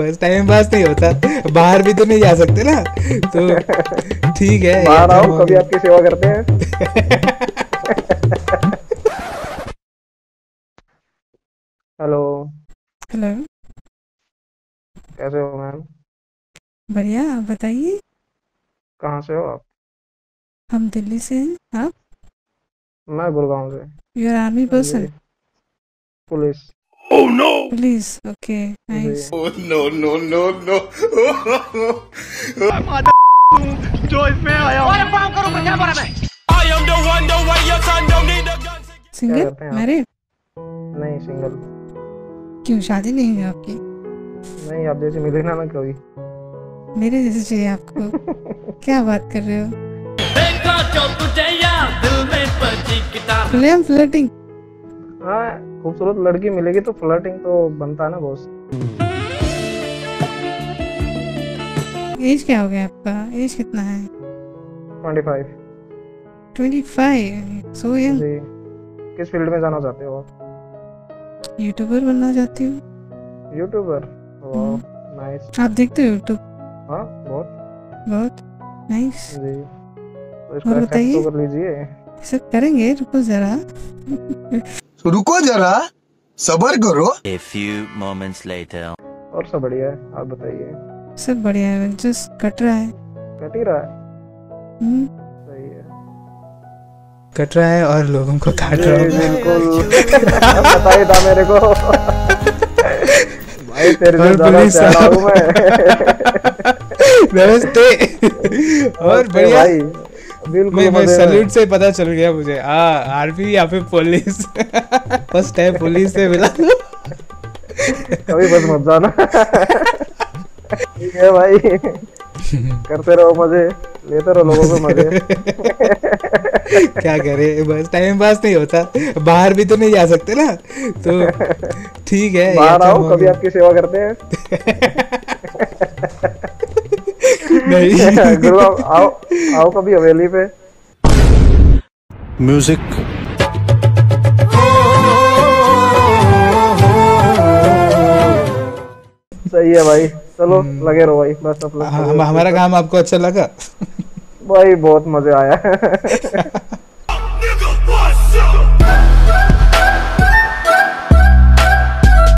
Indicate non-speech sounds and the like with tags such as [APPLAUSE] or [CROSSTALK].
बस time pass नहीं होता। बाहर भी तो नहीं जा सकते ना। तो ठीक है बाहर आओ कभी आपकी सेवा करते हैं। [LAUGHS] हेलो। हेलो। कैसे हो मैम? बढ़िया आप बताइए। कहाँ से हो आप? हम दिल्ली से हैं आप? मैं गुड़गांव से। यू आर आर्मी पर्सन जी, पुलिस पुलिस ओके नाइस क्या सिंगल करते हैं आप? मैरिड नहीं सिंगल क्यों शादी नहीं हुई आपकी? नहीं आप जैसे मिले ना ना कभी। मेरे जैसे चाहिए आपको। [LAUGHS] क्या बात कर रहे हो? खुलेआम फ्लर्टिंग हाँ खूबसूरत लड़की मिलेगी तो फ्लर्टिंग तो बनता है ना बॉस एज क्या हो गया आपका? एज कितना है? Twenty five twenty five so young किस फ़ील्ड में जाना चाहते हो आप? यूट्यूबर बनना चाहती हूँ। यूट्यूबर नाइस आप देखते हो यूट्यूब हाँ बहुत। बहुत? नाइस जी। तो इसको और बताइए? तो कर लीजिए। सब करेंगे रुको जरा। [LAUGHS] रुको जरा सबर करो। A few moments later. और सब बढ़िया है आप बताइए। सब बढ़िया है जस्ट कट रहा है। कट ही रहा है? हम्म, सही है। कट रहा है और लोगों को काट रहा हूँ। बिल्कुल। पता ही था मेरे को। भाई तेरे से ज़्यादा साहब। हूँ मैं। [LAUGHS] नमस्ते। और बढ़िया। भाई। मैं मैं मज़े से पता चल गया मुझे। आ आर्मी या फिर पुलिस फ़र्स्ट टाइम पुलिस से मिला। कभी बस मत जाना। ठीक है भाई। करते रहो मज़े। लेते रहो लोगों को मज़े। क्या करे? बस टाइम पास नहीं होता। बाहर भी तो नहीं जा सकते ना। तो ठीक है बाहर आओ कभी आपकी सेवा करते हैं। नहीं [LAUGHS] [LAUGHS] गुरु आओ आओ कभी हवेली पे। म्यूज़िक सही है भाई। चलो लगे रहो भाई बस अपना। हम- हमारा काम आपको अच्छा लगा? भाई बहुत मज़ा आया। [LAUGHS]